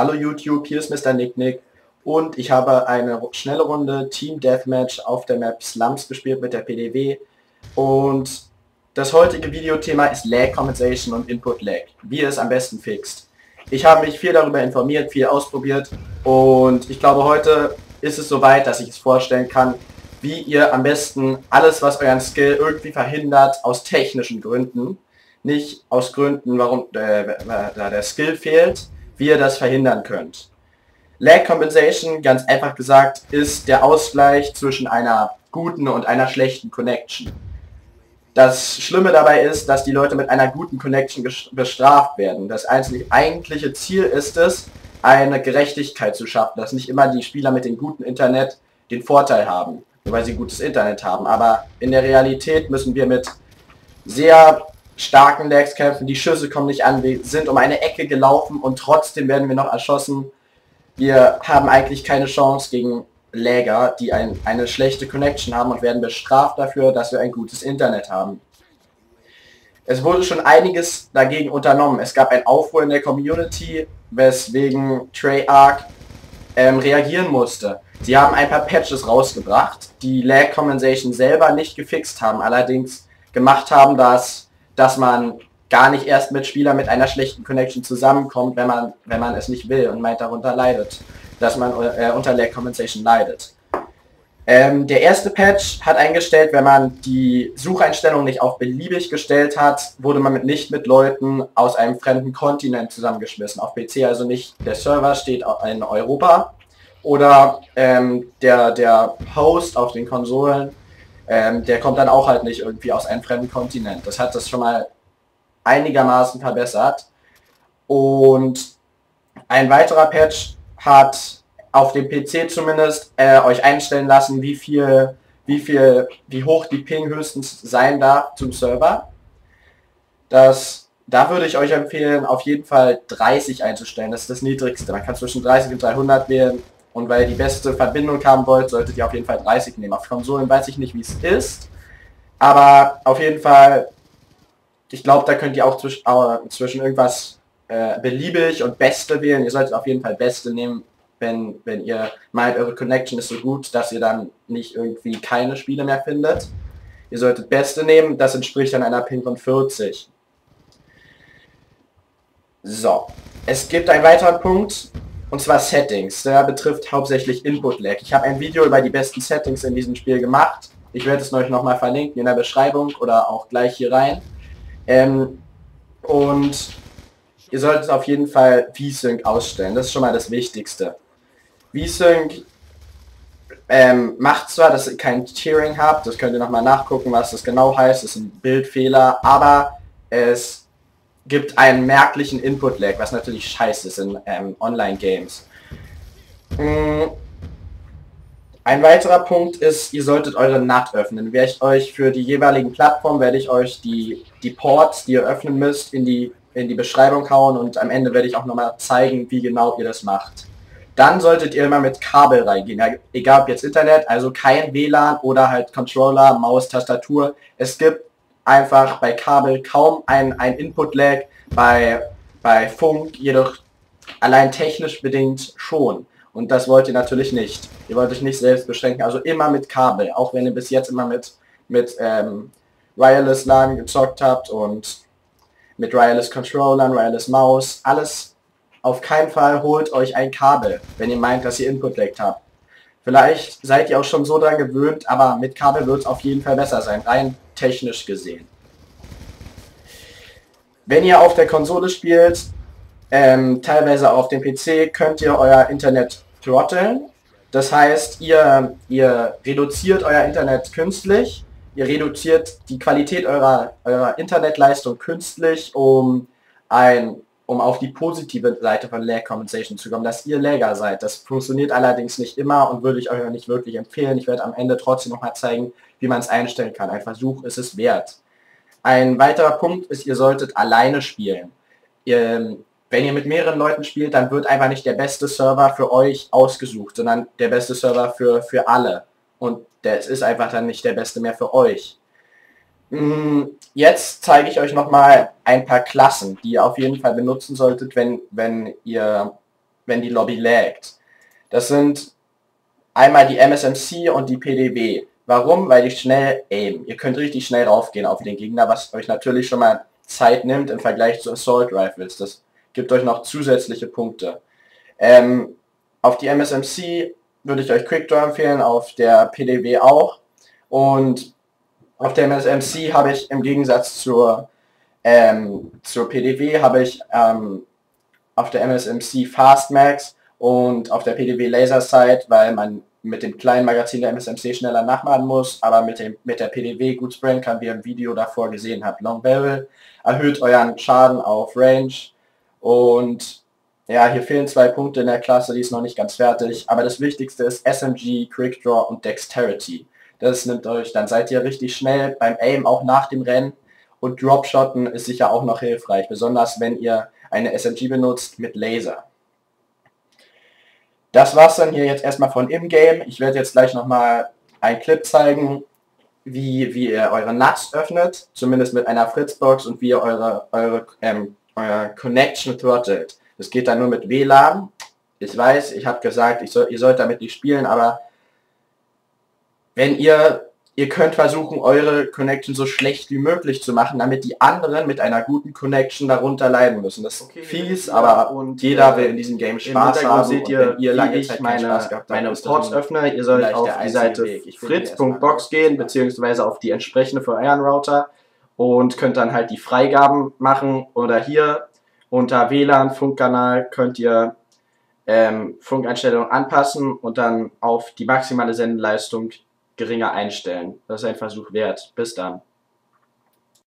Hallo YouTube, hier ist Mr. Nick Nick und ich habe eine schnelle Runde Team Deathmatch auf der Map Slums gespielt mit der PDW und das heutige Videothema ist Lag Compensation und Input Lag, wie ihr es am besten fixt. Ich habe mich viel darüber informiert, viel ausprobiert und ich glaube heute ist es soweit, dass ich es vorstellen kann, wie ihr am besten alles, was euren Skill irgendwie verhindert, aus technischen Gründen, nicht aus Gründen, warum äh, der Skill fehlt, wie ihr das verhindern könnt. Lag Compensation, ganz einfach gesagt, ist der Ausgleich zwischen einer guten und einer schlechten Connection. Das Schlimme dabei ist, dass die Leute mit einer guten Connection bestraft werden. Das eigentliche Ziel ist es, eine Gerechtigkeit zu schaffen, dass nicht immer die Spieler mit dem guten Internet den Vorteil haben, weil sie gutes Internet haben. Aber in der Realität müssen wir mit sehr starken Lags kämpfen, die Schüsse kommen nicht an, wir sind um eine Ecke gelaufen und trotzdem werden wir noch erschossen. Wir haben eigentlich keine Chance gegen Läger, die ein, eine schlechte Connection haben und werden bestraft dafür, dass wir ein gutes Internet haben. Es wurde schon einiges dagegen unternommen. Es gab ein Aufruhr in der Community, weswegen Treyarch ähm, reagieren musste. Sie haben ein paar Patches rausgebracht, die Lag Compensation selber nicht gefixt haben, allerdings gemacht haben, dass dass man gar nicht erst mit Spielern mit einer schlechten Connection zusammenkommt, wenn man, wenn man es nicht will und meint darunter leidet, dass man äh, unter Lag Compensation leidet. Ähm, der erste Patch hat eingestellt, wenn man die Sucheinstellung nicht auf beliebig gestellt hat, wurde man mit, nicht mit Leuten aus einem fremden Kontinent zusammengeschmissen. Auf PC also nicht der Server steht in Europa oder ähm, der, der Host auf den Konsolen ähm, der kommt dann auch halt nicht irgendwie aus einem fremden Kontinent. Das hat das schon mal einigermaßen verbessert. Und ein weiterer Patch hat auf dem PC zumindest äh, euch einstellen lassen, wie viel, wie viel, wie hoch die Ping höchstens sein darf zum Server. Das, da würde ich euch empfehlen, auf jeden Fall 30 einzustellen. Das ist das niedrigste. Man kann zwischen 30 und 300 wählen. Und weil die beste Verbindung haben wollt, solltet ihr auf jeden Fall 30 nehmen. Auf Konsolen weiß ich nicht, wie es ist. Aber auf jeden Fall, ich glaube, da könnt ihr auch zwischen, äh, zwischen irgendwas äh, beliebig und beste wählen. Ihr solltet auf jeden Fall beste nehmen, wenn, wenn ihr meint, eure Connection ist so gut, dass ihr dann nicht irgendwie keine Spiele mehr findet. Ihr solltet beste nehmen, das entspricht dann einer Ping von 40. So, es gibt einen weiteren Punkt, und zwar Settings. Der betrifft hauptsächlich Input-Lag. Ich habe ein Video über die besten Settings in diesem Spiel gemacht. Ich werde es euch nochmal verlinken in der Beschreibung oder auch gleich hier rein. Ähm, und ihr solltet auf jeden Fall VSync ausstellen. Das ist schon mal das Wichtigste. VSync ähm, macht zwar, dass ihr kein Tearing habt, das könnt ihr nochmal nachgucken, was das genau heißt, das ist ein Bildfehler, aber es gibt einen merklichen Input-Lag, was natürlich scheiße ist in ähm, Online-Games. Mm. Ein weiterer Punkt ist, ihr solltet eure NAT öffnen. Werde ich euch für die jeweiligen Plattformen, werde ich euch die, die Ports, die ihr öffnen müsst, in die, in die Beschreibung hauen und am Ende werde ich auch nochmal zeigen, wie genau ihr das macht. Dann solltet ihr immer mit Kabel reingehen, egal ob jetzt Internet, also kein WLAN oder halt Controller, Maus, Tastatur. Es gibt einfach bei Kabel kaum ein, ein Input-Lag, bei, bei Funk jedoch allein technisch bedingt schon. Und das wollt ihr natürlich nicht. Ihr wollt euch nicht selbst beschränken, also immer mit Kabel, auch wenn ihr bis jetzt immer mit, mit ähm, Wireless-Lagen gezockt habt und mit Wireless-Controllern, Wireless-Maus, alles auf keinen Fall holt euch ein Kabel, wenn ihr meint, dass ihr Input-Lag habt. Vielleicht seid ihr auch schon so dran gewöhnt, aber mit Kabel wird es auf jeden Fall besser sein, rein technisch gesehen. Wenn ihr auf der Konsole spielt, ähm, teilweise auf dem PC, könnt ihr euer Internet throtteln. Das heißt, ihr, ihr reduziert euer Internet künstlich, ihr reduziert die Qualität eurer, eurer Internetleistung künstlich, um ein um auf die positive Seite von Lag Compensation zu kommen, dass ihr Lagger seid. Das funktioniert allerdings nicht immer und würde ich euch nicht wirklich empfehlen. Ich werde am Ende trotzdem noch mal zeigen, wie man es einstellen kann. Ein Versuch ist es wert. Ein weiterer Punkt ist, ihr solltet alleine spielen. Ihr, wenn ihr mit mehreren Leuten spielt, dann wird einfach nicht der beste Server für euch ausgesucht, sondern der beste Server für, für alle. Und der ist einfach dann nicht der beste mehr für euch. Mm, jetzt zeige ich euch noch mal ein paar Klassen, die ihr auf jeden Fall benutzen solltet, wenn, wenn ihr wenn die Lobby laggt. Das sind einmal die MSMC und die PDW. Warum? Weil die schnell aim. Ihr könnt richtig schnell raufgehen auf den Gegner, was euch natürlich schon mal Zeit nimmt im Vergleich zu Assault Rifles. Das gibt euch noch zusätzliche Punkte. Ähm, auf die MSMC würde ich euch Quickdraw empfehlen, auf der PDW auch. Und auf der MSMC habe ich im Gegensatz zur, ähm, zur PDW habe ich ähm, auf der MSMC Fastmax und auf der PDW Laser Sight, weil man mit dem kleinen Magazin der MSMC schneller nachladen muss, aber mit, dem, mit der PDW gut sprayen kann, wie ihr im Video davor gesehen habt. Long Barrel erhöht euren Schaden auf Range und ja, hier fehlen zwei Punkte in der Klasse, die ist noch nicht ganz fertig, aber das Wichtigste ist SMG, Quick Draw und Dexterity. Das nimmt euch, dann seid ihr richtig schnell beim Aim, auch nach dem Rennen und Dropshotten ist sicher auch noch hilfreich, besonders wenn ihr eine SMG benutzt mit Laser. Das war's dann hier jetzt erstmal von im Game. Ich werde jetzt gleich nochmal einen Clip zeigen, wie, wie ihr eure NAS öffnet, zumindest mit einer Fritzbox und wie ihr eure, eure ähm, euer Connection throttelt. Das geht dann nur mit WLAN. Ich weiß, ich habe gesagt, ich soll, ihr sollt damit nicht spielen, aber wenn ihr ihr könnt versuchen, eure Connection so schlecht wie möglich zu machen, damit die anderen mit einer guten Connection darunter leiden müssen. Das ist okay, fies, ja, aber und jeder äh, will in diesem Game Spaß haben. seht ihr, ihr lange ich Zeit meine, gehabt, meine Ports öffne. Ihr sollt auf die Seite fritz.box gehen, beziehungsweise auf die entsprechende für euren Router und könnt dann halt die Freigaben machen oder hier unter WLAN, Funkkanal könnt ihr ähm, Funkeinstellungen anpassen und dann auf die maximale Sendeleistung geringer einstellen. Das ist ein Versuch wert. Bis dann.